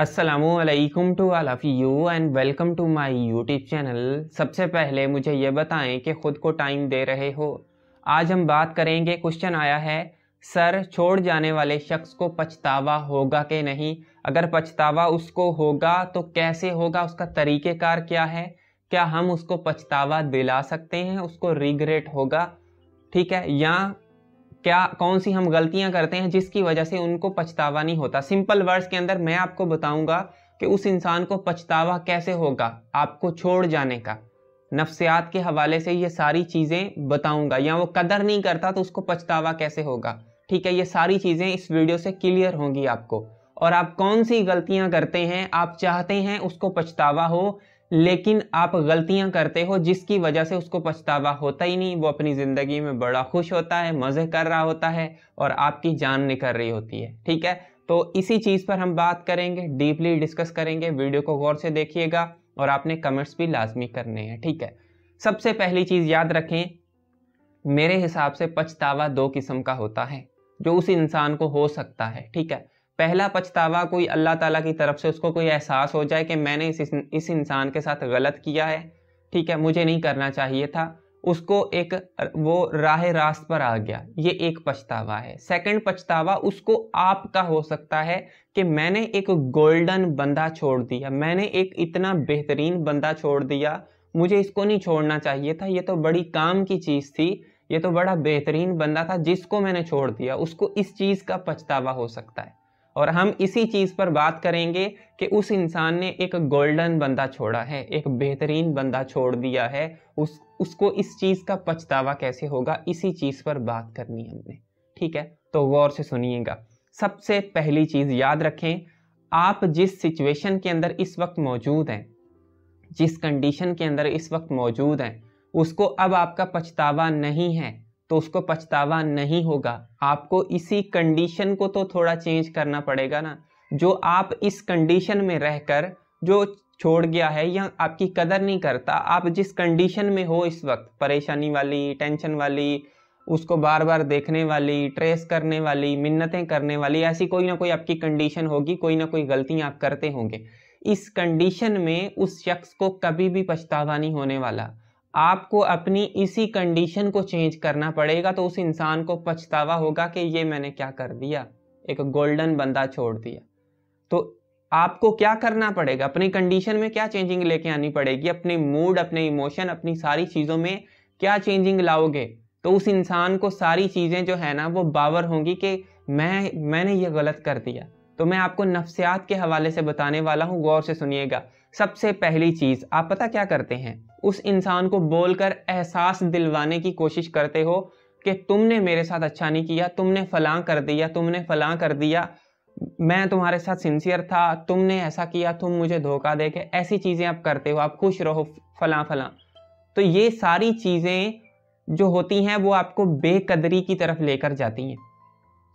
असलकुम to all of you and welcome to my YouTube channel सबसे पहले मुझे ये बताएँ कि ख़ुद को टाइम दे रहे हो। आज हम बात करेंगे क्वेश्चन आया है, सर छोड़ जाने वाले शख्स को पछतावा होगा कि नहीं? अगर पछतावा उसको होगा तो कैसे होगा? उसका तरीक़ेकार क्या है? क्या हम उसको पछतावा दिला सकते हैं? उसको रिग्रेट होगा? ठीक है, या क्या, कौन सी हम गलतियाँ करते हैं जिसकी वजह से उनको पछतावा नहीं होता? सिंपल वर्ड्स के अंदर मैं आपको बताऊँगा कि उस इंसान को पछतावा कैसे होगा आपको छोड़ जाने का। नफ्सियात के हवाले से ये सारी चीज़ें बताऊँगा। या वो कदर नहीं करता तो उसको पछतावा कैसे होगा? ठीक है, ये सारी चीज़ें इस वीडियो से क्लियर होंगी आपको। और आप कौन सी गलतियाँ करते हैं, आप चाहते हैं उसको पछतावा हो लेकिन आप गलतियाँ करते हो जिसकी वजह से उसको पछतावा होता ही नहीं। वो अपनी ज़िंदगी में बड़ा खुश होता है, मज़े कर रहा होता है और आपकी जान निकल रही होती है, ठीक है? तो इसी चीज़ पर हम बात करेंगे, डीपली डिस्कस करेंगे। वीडियो को गौर से देखिएगा और आपने कमेंट्स भी लाजमी करने हैं, ठीक है? सबसे पहली चीज़ याद रखें, मेरे हिसाब से पछतावा दो किस्म का होता है, जो उस इंसान को हो सकता है, ठीक है? पहला पछतावा कोई अल्लाह ताला की तरफ़ से, उसको कोई एहसास हो जाए कि मैंने इस इस इंसान के साथ गलत किया है। ठीक है, मुझे नहीं करना चाहिए था। उसको एक, वो राह रास्त पर आ गया। ये एक पछतावा है। सेकंड पछतावा, उसको आपका हो सकता है कि मैंने एक गोल्डन बंदा छोड़ दिया। मैंने एक इतना बेहतरीन बंदा छोड़ दिया। मुझे इसको नहीं छोड़ना चाहिए था। ये तो बड़ी काम की चीज़ थी। ये तो बड़ा बेहतरीन बंदा था जिसको मैंने छोड़ दिया। उसको इस चीज़ का पछतावा हो सकता है। और हम इसी चीज़ पर बात करेंगे कि उस इंसान ने एक गोल्डन बंदा छोड़ा है, एक बेहतरीन बंदा छोड़ दिया है, उस, उसको इस चीज़ का पछतावा कैसे होगा, इसी चीज़ पर बात करनी हमने, ठीक है? तो गौर से सुनिएगा। सबसे पहली चीज़ याद रखें, आप जिस सिचुएशन के अंदर इस वक्त मौजूद हैं, जिस कंडीशन के अंदर इस वक्त मौजूद हैं, उसको अब आपका पछतावा नहीं है तो उसको पछतावा नहीं होगा। आपको इसी कंडीशन को तो थोड़ा चेंज करना पड़ेगा ना। जो आप इस कंडीशन में रहकर जो छोड़ गया है या आपकी कदर नहीं करता। आप जिस कंडीशन में हो इस वक्त, परेशानी वाली टेंशन वाली, उसको बार बार देखने वाली ट्रेस करने वाली, मिन्नतें करने वाली, ऐसी कोई ना कोई आपकी कंडीशन होगी, कोई ना कोई गलतियाँ आप करते होंगे। इस कंडीशन में उस शख्स को कभी भी पछतावा नहीं होने वाला। आपको अपनी इसी कंडीशन को चेंज करना पड़ेगा तो उस इंसान को पछतावा होगा कि ये मैंने क्या कर दिया। एक गोल्डन बंदा छोड़ दिया। तो आपको क्या करना पड़ेगा? अपनी कंडीशन में क्या चेंजिंग लेके आनी पड़ेगी? अपने मूड अपने इमोशन अपनी सारी चीज़ों में क्या चेंजिंग लाओगे? तो उस इंसान को सारी चीज़ें जो है ना, वो बावर होंगी कि मैं, मैंने ये गलत कर दिया। तो मैं आपको नफ्सियात के हवाले से बताने वाला हूँ, गौर से सुनिएगा। सबसे पहली चीज़, आप पता क्या करते हैं? उस इंसान को बोलकर एहसास दिलवाने की कोशिश करते हो कि तुमने मेरे साथ अच्छा नहीं किया, तुमने फलां कर दिया, तुमने फलां कर दिया। मैं तुम्हारे साथ सिंसियर था, तुमने ऐसा किया, तुम मुझे धोखा दे के ऐसी चीज़ें आप करते हो, आप खुश रहो फलां फलां। तो ये सारी चीज़ें जो होती हैं, वो आपको बेकदरी की तरफ़ लेकर जाती हैं।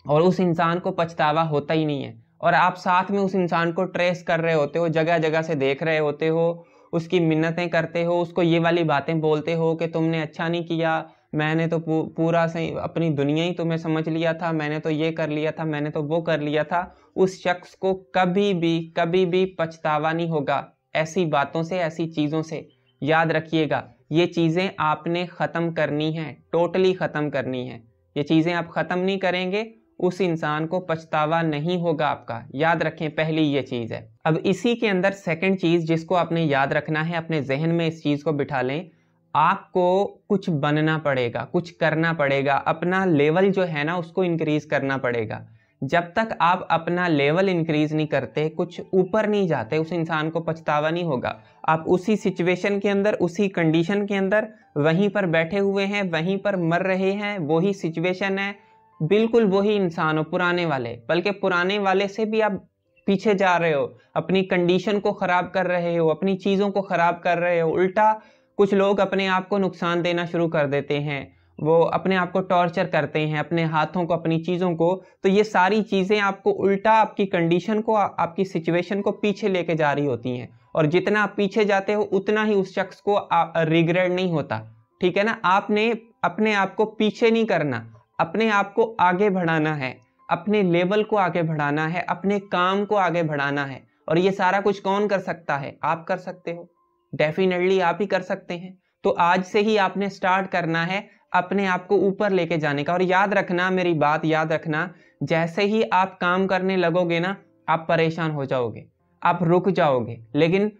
और उस इंसान को पछतावा होता ही नहीं है। और आप साथ में उस इंसान को ट्रेस कर रहे होते हो जगह जगह से देख रहे होते हो, उसकी मिन्नतें करते हो, उसको ये वाली बातें बोलते हो कि तुमने अच्छा नहीं किया, मैंने तो पूरा सही अपनी दुनिया ही तुम्हें समझ लिया था, मैंने तो ये कर लिया था, मैंने तो वो कर लिया था, उस शख्स को कभी भी कभी भी पछतावा नहीं होगा। ऐसी बातों से, ऐसी चीज़ों से। याद रखिएगा, ये चीज़ें आपने ख़त्म करनी है टोटली ख़त्म करनी है। ये चीज़ें आप ख़त्म नहीं करेंगे उस इंसान को पछतावा नहीं होगा आपका। याद रखें, पहली ये चीज़ है। अब इसी के अंदर सेकंड चीज़ जिसको आपने याद रखना है, अपने जहन में इस चीज़ को बिठा लें, आपको कुछ बनना पड़ेगा, कुछ करना पड़ेगा। अपना लेवल जो है ना, उसको इंक्रीज करना पड़ेगा। जब तक आप अपना लेवल इंक्रीज नहीं करते, कुछ ऊपर नहीं जाते, उस इंसान को पछतावा नहीं होगा। आप उसी सिचुएशन के अंदर, उसी कंडीशन के अंदर, वहीं पर बैठे हुए हैं, वहीं पर मर रहे हैं, वही सिचुएशन है। बिल्कुल वही इंसान हो, पुराने वाले। बल्कि पुराने वाले से भी आप पीछे जा रहे हो, अपनी कंडीशन को ख़राब कर रहे हो, अपनी चीज़ों को ख़राब कर रहे हो, उल्टा कुछ लोग अपने आप को नुकसान देना शुरू कर देते हैं, वो अपने आप को टॉर्चर करते हैं, अपने हाथों को, अपनी चीज़ों को। तो ये सारी चीज़ें आपको उल्टा आपकी कंडीशन को आपकी सिचुएशन को पीछे लेके जा रही होती हैं। और जितना आप पीछे जाते हो, उतना ही उस शख्स को रिग्रेट नहीं होता। ठीक है ना? आपने अपने आप को पीछे नहीं करना। अपने आप को आगे बढ़ाना है, अपने लेवल को आगे बढ़ाना है, अपने काम को आगे बढ़ाना है। और ये सारा कुछ कौन कर सकता है? आप कर सकते हो। डेफिनेटली आप ही कर सकते हैं। तो आज से ही आपने स्टार्ट करना है अपने आप को ऊपर लेके जाने का। और याद रखना, मेरी बात याद रखना, जैसे ही आप काम करने लगोगे ना, आप परेशान हो जाओगे, आप रुक जाओगे। लेकिन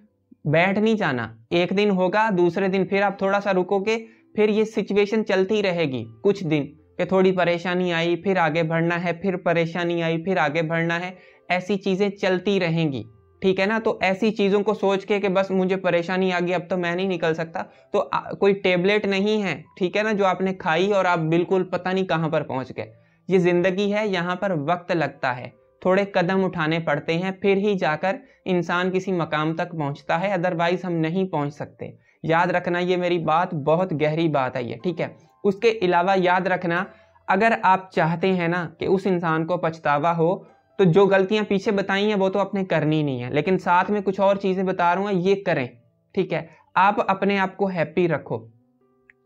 बैठ नहीं जाना। एक दिन होगा, दूसरे दिन फिर आप थोड़ा सा रुकोगे, फिर ये सिचुएशन चलती रहेगी कुछ दिन। कि थोड़ी परेशानी आई फिर आगे बढ़ना है फिर परेशानी आई फिर आगे बढ़ना है ऐसी चीज़ें चलती रहेंगी। ठीक है ना? तो ऐसी चीज़ों को सोच के कि बस मुझे परेशानी आ गई अब तो मैं नहीं निकल सकता। तो आ, कोई टेबलेट नहीं है ठीक है ना जो आपने खाई और आप बिल्कुल पता नहीं कहाँ पर पहुँच गए। ये ज़िंदगी है यहाँ पर वक्त लगता है। थोड़े कदम उठाने पड़ते हैं फिर ही जाकर इंसान किसी मकाम तक पहुँचता है अदरवाइज़ हम नहीं पहुँच सकते। याद रखना ये मेरी बात बहुत गहरी बात है ये ठीक है? उसके अलावा याद रखना, अगर आप चाहते हैं ना कि उस इंसान को पछतावा हो तो जो गलतियाँ पीछे बताई हैं, वो तो आपने करनी नहीं है। लेकिन साथ में कुछ और चीज़ें बता रहा हूँ, ये करें, ठीक है? आप अपने आप को हैप्पी रखो,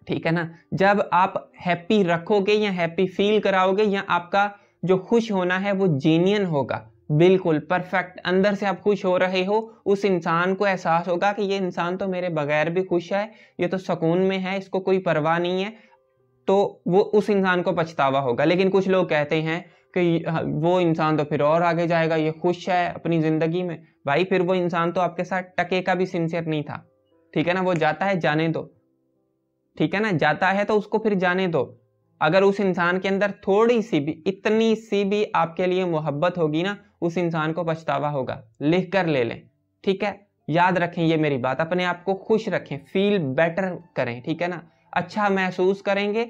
ठीक है ना? जब आप हैप्पी रखोगे या हैप्पी फील कराओगे, या आपका जो खुश होना है, वो जीनियन होगा। बिल्कुल परफेक्ट अंदर से आप खुश हो रहे हो, उस इंसान को एहसास होगा कि ये इंसान तो मेरे बगैर भी खुश है, ये तो सुकून में है, इसको कोई परवाह नहीं है। तो वो उस इंसान को पछतावा होगा। लेकिन कुछ लोग कहते हैं कि वो इंसान तो फिर और आगे जाएगा, ये खुश है अपनी ज़िंदगी में। भाई, फिर वो इंसान तो आपके साथ टके का भी सिंसियर नहीं था। ठीक है ना? वो जाता है, जाने दो। ठीक है ना? जाता है तो उसको फिर जाने दो। अगर उस इंसान के अंदर थोड़ी सी भी, इतनी सी भी आपके लिए मोहब्बत होगी ना, उस इंसान को पछतावा होगा। लिख कर ले लें। ठीक है? याद रखें ये मेरी बात। अपने आप को खुश रखें। फील बेटर करें। ठीक है ना? अच्छा महसूस करेंगे।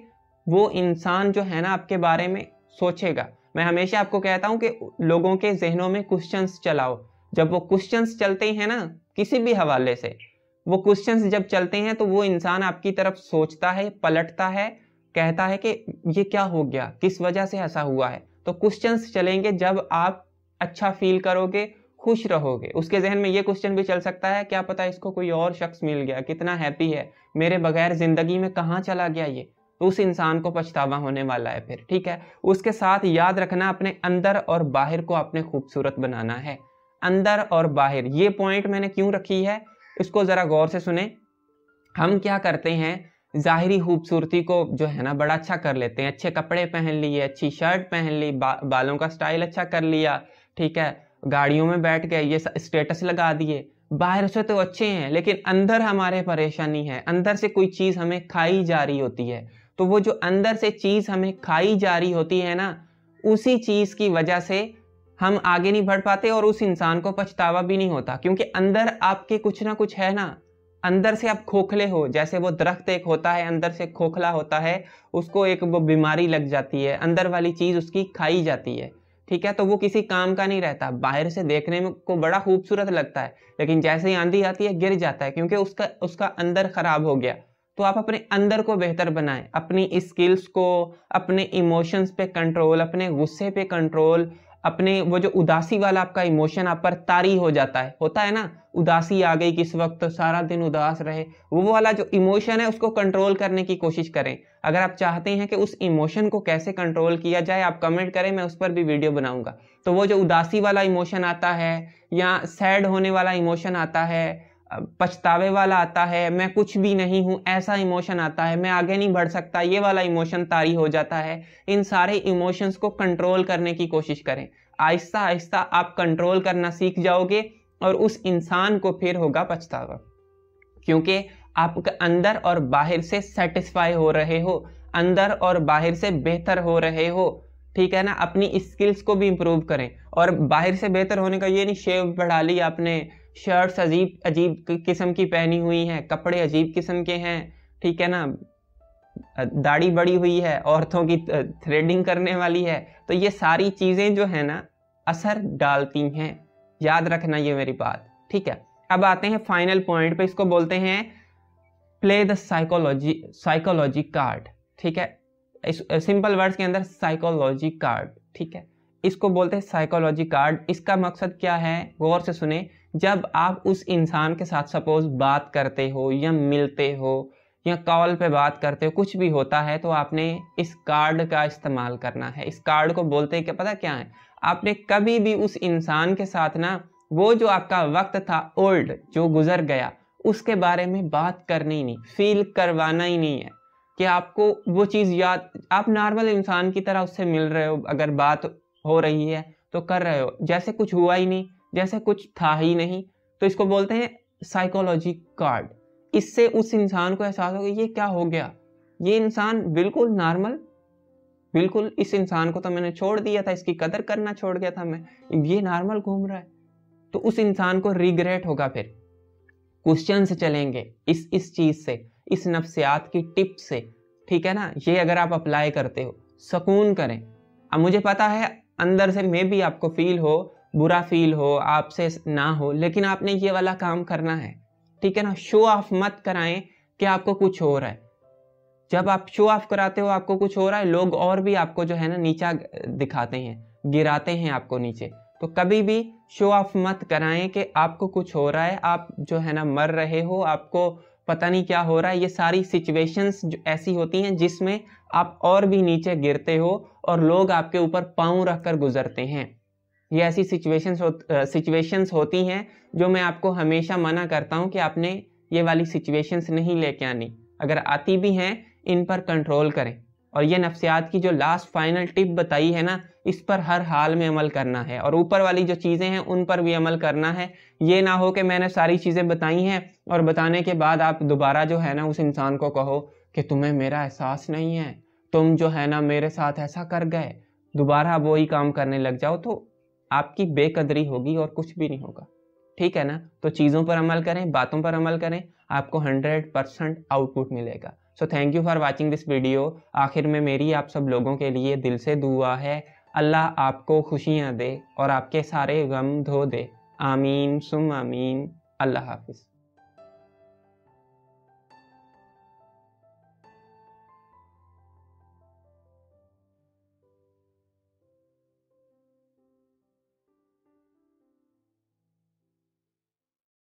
वो इंसान जो है ना आपके बारे में सोचेगा। मैं हमेशा आपको कहता हूँ कि लोगों के जहनों में क्वेश्चंस चलाओ। जब वो क्वेश्चंस चलते हैं ना, किसी भी हवाले से, वो क्वेश्चंस जब चलते हैं तो वो इंसान आपकी तरफ़ सोचता है, पलटता है, कहता है कि ये क्या हो गया, किस वजह से ऐसा हुआ है? तो क्वेश्चंस चलेंगे जब आप अच्छा फील करोगे, खुश रहोगे। उसके जहन में ये क्वेश्चन भी चल सकता है, क्या पता इसको कोई और शख्स मिल गया, कितना हैप्पी है। मेरे बगैर ज़िंदगी में कहाँ चला गया ये? उस इंसान को पछतावा होने वाला है फिर ठीक है? उसके साथ याद रखना अपने अंदर और बाहर को अपने खूबसूरत बनाना है। अंदर और बाहर ये पॉइंट मैंने क्यों रखी है? इसको ज़रा गौर से सुने। हम क्या करते हैं? ज़ाहरी खूबसूरती को जो है ना बड़ा अच्छा कर लेते हैं। अच्छे कपड़े पहन लिए अच्छी शर्ट पहन ली बा, बालों का स्टाइल अच्छा कर लिया ठीक है? गाड़ियों में बैठ गए ये स्टेटस लगा दिए। बाहर से तो अच्छे हैं लेकिन अंदर हमारे परेशानी है। अंदर से कोई चीज़ हमें खाई जा रही होती है। तो वो जो अंदर से चीज़ हमें खाई जा रही होती है ना, उसी चीज़ की वजह से हम आगे नहीं बढ़ पाते और उस इंसान को पछतावा भी नहीं होता। क्योंकि अंदर आपके कुछ ना कुछ है ना, अंदर से आप खोखले हो, जैसे वो दरख्त एक होता है, अंदर से खोखला होता है, उसको एक वो बीमारी लग जाती है, अंदर वाली चीज़ उसकी खाई जाती है। ठीक है? तो वो किसी काम का नहीं रहता। बाहर से देखने में को बड़ा खूबसूरत लगता है, लेकिन जैसे ही आंधी आती है, गिर जाता है, क्योंकि उसका उसका अंदर खराब हो गया। तो आप अपने अंदर को बेहतर बनाएँ, अपनी स्किल्स को, अपने इमोशंस पे कंट्रोल अपने गुस्से पे कंट्रोल अपने वो जो उदासी वाला आपका इमोशन आप पर तारी हो जाता है। होता है ना? उदासी आ गई किस वक्त? तो सारा दिन उदास रहे। वो वाला जो इमोशन है, उसको कंट्रोल करने की कोशिश करें। अगर आप चाहते हैं कि उस इमोशन को कैसे कंट्रोल किया जाए, आप कमेंट करें, मैं उस पर भी वीडियो बनाऊँगा। तो वो जो उदासी वाला इमोशन आता है, या सैड होने वाला इमोशन आता है पछतावे वाला आता है, मैं कुछ भी नहीं हूँ, ऐसा इमोशन आता है, मैं आगे नहीं बढ़ सकता, ये वाला इमोशन तारी हो जाता है। इन सारे इमोशंस को कंट्रोल करने की कोशिश करें। आहिस्ता आहिस्ता आप कंट्रोल करना सीख जाओगे और उस इंसान को फिर होगा पछतावा। क्योंकि आप अंदर और बाहर से सेटिस्फाई हो रहे हो, अंदर और बाहर से बेहतर हो रहे हो, ठीक है ना? अपनी स्किल्स को भी इम्प्रूव करें। और बाहर से बेहतर होने का ये नहीं, शेव बढ़ा ली आपने शर्ट्स अजीब अजीब किस्म की पहनी हुई हैं, कपड़े अजीब किस्म के हैं, ठीक है ना? दाढ़ी बड़ी हुई है, औरतों की थ्रेडिंग करने वाली है तो ये सारी चीज़ें जो है ना, असर डालती हैं। याद रखना ये मेरी बात, ठीक है? अब आते हैं फाइनल पॉइंट पे, इसको बोलते हैं play the psychology psychology card ठीक है? इस सिंपल वर्ड्स के अंदर साइकोलॉजी कार्ड ठीक है? इसको बोलते हैं साइकोलॉजी कार्ड इसका मकसद क्या है? गौर से सुने जब आप उस इंसान के साथ सपोज़ बात करते हो या मिलते हो या कॉल पे बात करते हो, कुछ भी होता है तो आपने इस कार्ड का इस्तेमाल करना है। इस कार्ड को बोलते हैं कि पता क्या है? आपने कभी भी उस इंसान के साथ ना, वो जो आपका वक्त था ओल्ड जो गुजर गया, उसके बारे में बात करनी ही नहीं फील करवाना ही नहीं है। कि आपको वो चीज़ याद, आप नॉर्मल इंसान की तरह उससे मिल रहे हो, अगर बात हो रही है तो कर रहे हो। जैसे कुछ हुआ ही नहीं जैसे कुछ था ही नहीं। तो इसको बोलते हैं साइकोलॉजी कार्ड इससे उस इंसान को एहसास होगा, ये क्या हो गया? ये इंसान बिल्कुल नॉर्मल बिल्कुल इस इंसान को तो मैंने छोड़ दिया था, इसकी कदर करना छोड़ गया था मैं। ये नॉर्मल घूम रहा है। तो उस इंसान को रिग्रेट होगा फिर। क्वेश्चन से चलेंगे इस इस चीज़ से, इस नफ्सियात की टिप से। ठीक है ना? ये अगर आप अप्लाई करते हो, सुकून करें। अब मुझे पता है, अंदर से मे भी आपको फील हो बुरा फील हो, आपसे ना हो, लेकिन आपने ये वाला काम करना है। ठीक है ना? शो ऑफ़ मत कराएँ कि आपको कुछ हो रहा है। जब आप शो ऑफ़ कराते हो, आपको कुछ हो रहा है, लोग और भी आपको जो है ना नीचा दिखाते हैं, गिराते हैं आपको नीचे। तो कभी भी शो ऑफ़ मत कराएँ कि आपको कुछ हो रहा है, आप जो है ना मर रहे हो, आपको पता नहीं क्या हो रहा है। ये सारी सिचुएशंस ऐसी होती हैं जिसमें आप और भी नीचे गिरते हो और लोग आपके ऊपर पाँव रख कर गुजरते हैं। ये ऐसी सिचुएशंस हो, सिचुएशंस होती हैं जो मैं आपको हमेशा मना करता हूँ कि आपने ये वाली सिचुएशंस नहीं लेके आनी। अगर आती भी हैं इन पर कंट्रोल करें। और ये नफ्सियात की जो लास्ट फाइनल टिप बताई है ना इस पर हर हाल में अमल करना है। और ऊपर वाली जो चीज़ें हैं उन पर भी अमल करना है। ये ना हो कि मैंने सारी चीज़ें बताई हैं और बताने के बाद आप दोबारा जो है ना उस इंसान को कहो कि तुम्हें मेरा एहसास नहीं है। तुम जो है ना मेरे साथ ऐसा कर गए। दोबारा वही काम करने लग जाओ। तो आपकी बेकदरी होगी और कुछ भी नहीं होगा। ठीक है ना? तो चीज़ों पर अमल करें, बातों पर अमल करें, आपको हंड्रेड परसेंट आउटपुट मिलेगा। So thank you for watching this video आखिर में मेरी आप सब लोगों के लिए दिल से दुआ है। अल्लाह आपको खुशियाँ दे और आपके सारे गम धो दे। आमीन, सुम आमीन। अल्लाह हाफिज़।